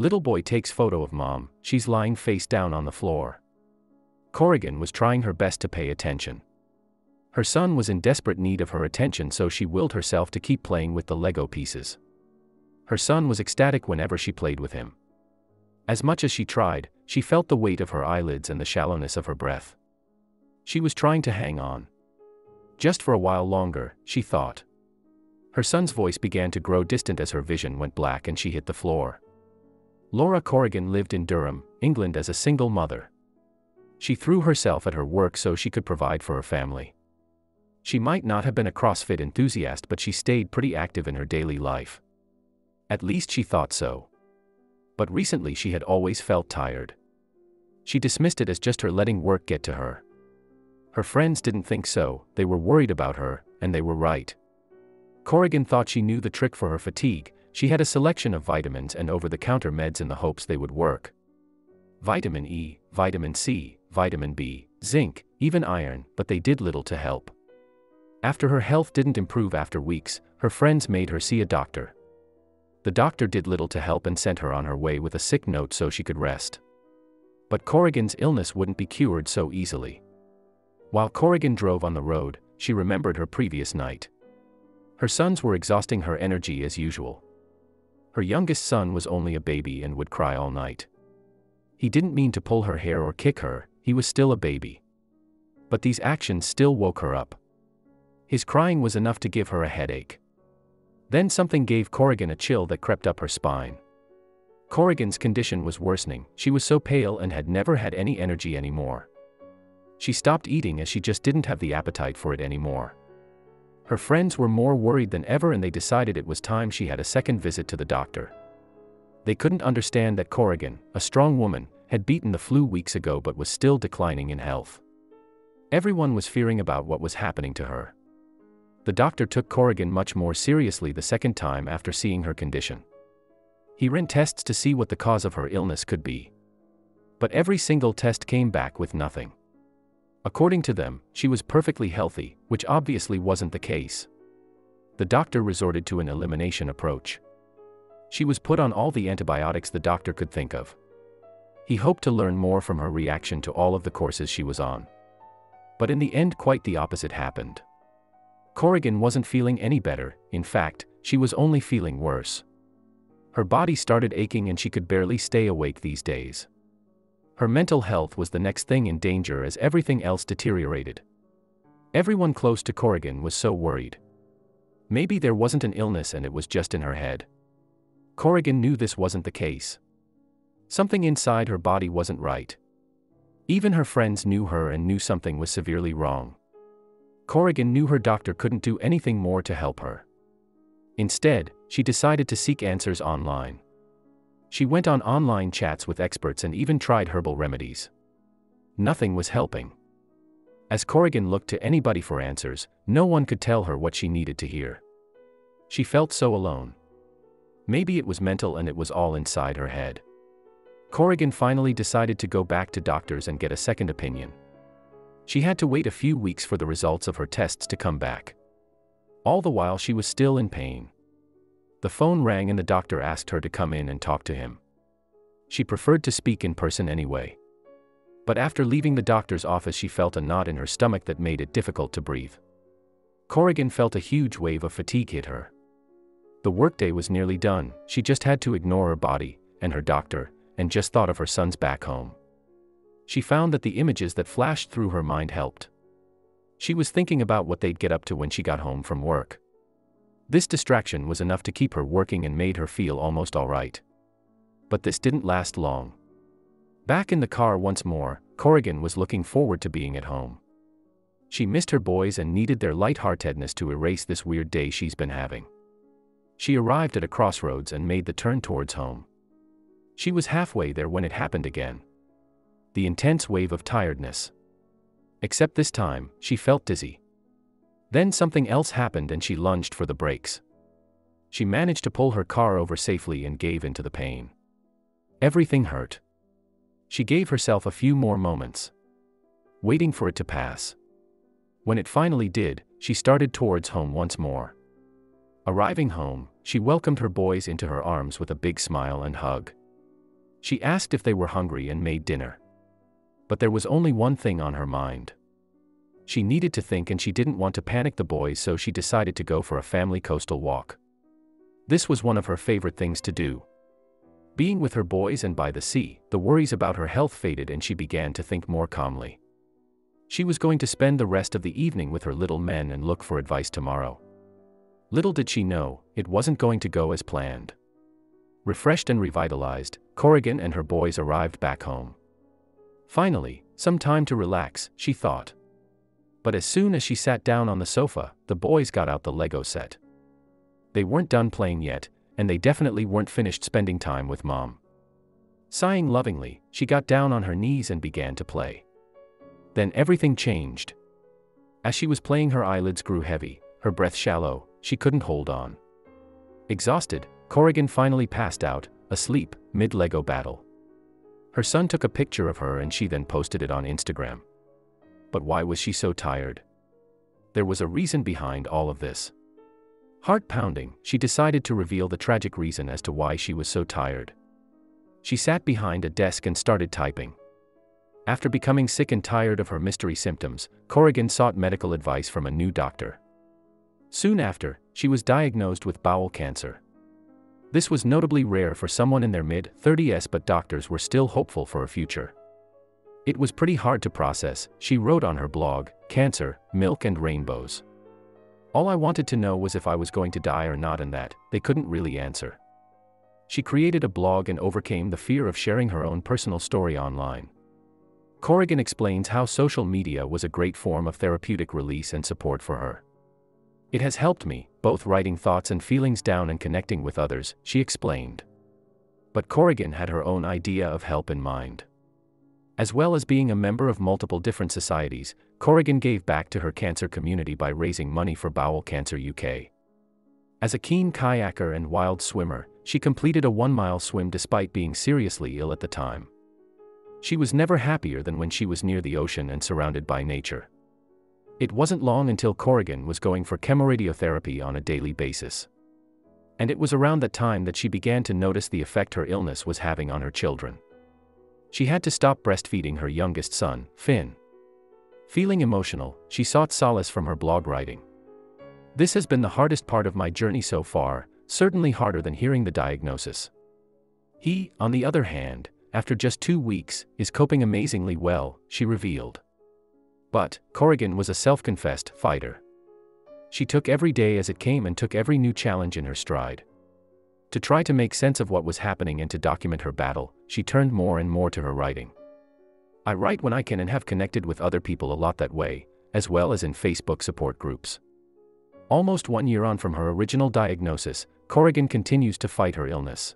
Little boy takes photo of mom, she's lying face down on the floor. Corrigan was trying her best to pay attention. Her son was in desperate need of her attention so she willed herself to keep playing with the Lego pieces. Her son was ecstatic whenever she played with him. As much as she tried, she felt the weight of her eyelids and the shallowness of her breath. She was trying to hang on. Just for a while longer, she thought. Her son's voice began to grow distant as her vision went black and she hit the floor. Laura Corrigan lived in Durham, England as a single mother. She threw herself at her work so she could provide for her family. She might not have been a CrossFit enthusiast, but she stayed pretty active in her daily life. At least she thought so. But recently she had always felt tired. She dismissed it as just her letting work get to her. Her friends didn't think so, they were worried about her, and they were right. Corrigan thought she knew the trick for her fatigue, she had a selection of vitamins and over the counter meds in the hopes they would work. Vitamin E, vitamin C, vitamin B, zinc, even iron, but they did little to help. After her health didn't improve after weeks, her friends made her see a doctor. The doctor did little to help and sent her on her way with a sick note so she could rest. But Corrigan's illness wouldn't be cured so easily. While Corrigan drove on the road, she remembered her previous night. Her sons were exhausting her energy as usual. Her youngest son was only a baby and would cry all night. He didn't mean to pull her hair or kick her, he was still a baby. But these actions still woke her up. His crying was enough to give her a headache. Then something gave Corrigan a chill that crept up her spine. Corrigan's condition was worsening, she was so pale and had never had any energy anymore. She stopped eating as she just didn't have the appetite for it anymore. Her friends were more worried than ever and they decided it was time she had a second visit to the doctor. They couldn't understand that Corrigan, a strong woman, had beaten the flu weeks ago but was still declining in health. Everyone was fearing about what was happening to her the doctor took Corrigan much more seriously the second time after seeing her condition. He ran tests to see what the cause of her illness could be. But every single test came back with nothing. According to them, she was perfectly healthy, which obviously wasn't the case. The doctor resorted to an elimination approach. She was put on all the antibiotics the doctor could think of. He hoped to learn more from her reaction to all of the courses she was on. But in the end, quite the opposite happened. Corrigan wasn't feeling any better, in fact, she was only feeling worse. Her body started aching and she could barely stay awake these days. Her mental health was the next thing in danger as everything else deteriorated. Everyone close to Corrigan was so worried. Maybe there wasn't an illness and it was just in her head. Corrigan knew this wasn't the case. Something inside her body wasn't right. Even her friends knew her and knew something was severely wrong. Corrigan knew her doctor couldn't do anything more to help her. Instead, she decided to seek answers online. She went on online chats with experts and even tried herbal remedies. Nothing was helping. As Corrigan looked to anybody for answers, no one could tell her what she needed to hear. She felt so alone. Maybe it was mental and it was all inside her head. Corrigan finally decided to go back to doctors and get a second opinion. She had to wait a few weeks for the results of her tests to come back. All the while she was still in pain. The phone rang and the doctor asked her to come in and talk to him. She preferred to speak in person anyway. But after leaving the doctor's office she felt a knot in her stomach that made it difficult to breathe. Corrigan felt a huge wave of fatigue hit her. The workday was nearly done, she just had to ignore her body, and her doctor, and just thought of her sons back home she found that the images that flashed through her mind helped. She was thinking about what they'd get up to when she got home from work. This distraction was enough to keep her working and made her feel almost alright. But this didn't last long. Back in the car once more, Corrigan was looking forward to being at home. She missed her boys and needed their lightheartedness to erase this weird day she's been having. She arrived at a crossroads and made the turn towards home. She was halfway there when it happened again the intense wave of tiredness. Except this time, she felt dizzy. Then something else happened and she lunged for the brakes. She managed to pull her car over safely and gave into the pain. Everything hurt. She gave herself a few more moments. Waiting for it to pass. When it finally did, she started towards home once more. Arriving home, she welcomed her boys into her arms with a big smile and hug. She asked if they were hungry and made dinner. But there was only one thing on her mind. She needed to think and she didn't want to panic the boys so she decided to go for a family coastal walk. This was one of her favorite things to do. Being with her boys and by the sea, the worries about her health faded and she began to think more calmly. She was going to spend the rest of the evening with her little men and look for advice tomorrow. Little did she know, it wasn't going to go as planned. Refreshed and revitalized, Corrigan and her boys arrived back home. Finally, some time to relax, she thought. But as soon as she sat down on the sofa, the boys got out the Lego set. They weren't done playing yet, and they definitely weren't finished spending time with mom. Sighing lovingly, she got down on her knees and began to play. Then everything changed. As she was playing, her eyelids grew heavy, her breath shallow, she couldn't hold on. Exhausted, Corrigan finally passed out, asleep, mid Lego battle. Her son took a picture of her and she then posted it on Instagram. But why was she so tired? There was a reason behind all of this. Heart pounding, she decided to reveal the tragic reason as to why she was so tired. She sat behind a desk and started typing. After becoming sick and tired of her mystery symptoms, Corrigan sought medical advice from a new doctor. Soon after, she was diagnosed with bowel cancer. This was notably rare for someone in their mid 30s, but doctors were still hopeful for a future. It was pretty hard to process, she wrote on her blog Cancer, Milk, and Rainbows. All I wanted to know was if I was going to die or not, and that, they couldn't really answer. She created a blog and overcame the fear of sharing her own personal story online. Corrigan explains how social media was a great form of therapeutic release and support for her. It has helped me, both writing thoughts and feelings down and connecting with others, she explained. But Corrigan had her own idea of help in mind. As well as being a member of multiple different societies, Corrigan gave back to her cancer community by raising money for Bowel Cancer UK. As a keen kayaker and wild swimmer, she completed a one mile swim despite being seriously ill at the time. She was never happier than when she was near the ocean and surrounded by nature. It wasn't long until Corrigan was going for chemoradiotherapy on a daily basis. And it was around that time that she began to notice the effect her illness was having on her children. She had to stop breastfeeding her youngest son, Finn. Feeling emotional, she sought solace from her blog writing. This has been the hardest part of my journey so far, certainly harder than hearing the diagnosis. He, on the other hand, after just two weeks, is coping amazingly well, she revealed. But, Corrigan was a self confessed fighter. She took every day as it came and took every new challenge in her stride. To try to make sense of what was happening and to document her battle, she turned more and more to her writing. I write when I can and have connected with other people a lot that way, as well as in Facebook support groups. Almost one year on from her original diagnosis, Corrigan continues to fight her illness.